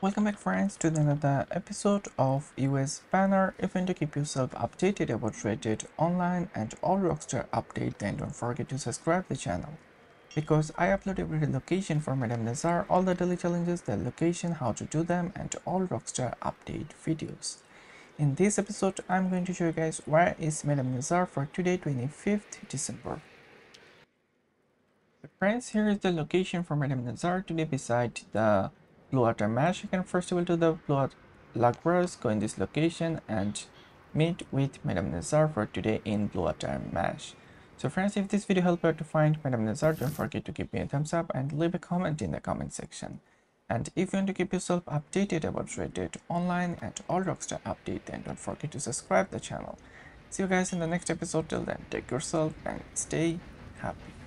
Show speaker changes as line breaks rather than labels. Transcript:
Welcome back friends to another episode of US Banner. If you want to keep yourself updated about Red Dead Online and all Rockstar update then don't forget to subscribe the channel. Because I upload every location for Madame Nazar, all the daily challenges, the location, how to do them and all Rockstar update videos. In this episode, I'm going to show you guys where is Madame Nazar for today 25th December. Friends, here is the location for Madame Nazar today beside the Blue Water Marsh. You can first of all to the Blue Lagras, go in this location and meet with Madame Nazar for today in Blue Water Marsh. So friends, if this video helped you to find Madame Nazar, don't forget to give me a thumbs up and leave a comment in the comment section. And if you want to keep yourself updated about Red Dead Online and all Rockstar update, then don't forget to subscribe the channel. See you guys in the next episode. Till then, take yourself and stay happy.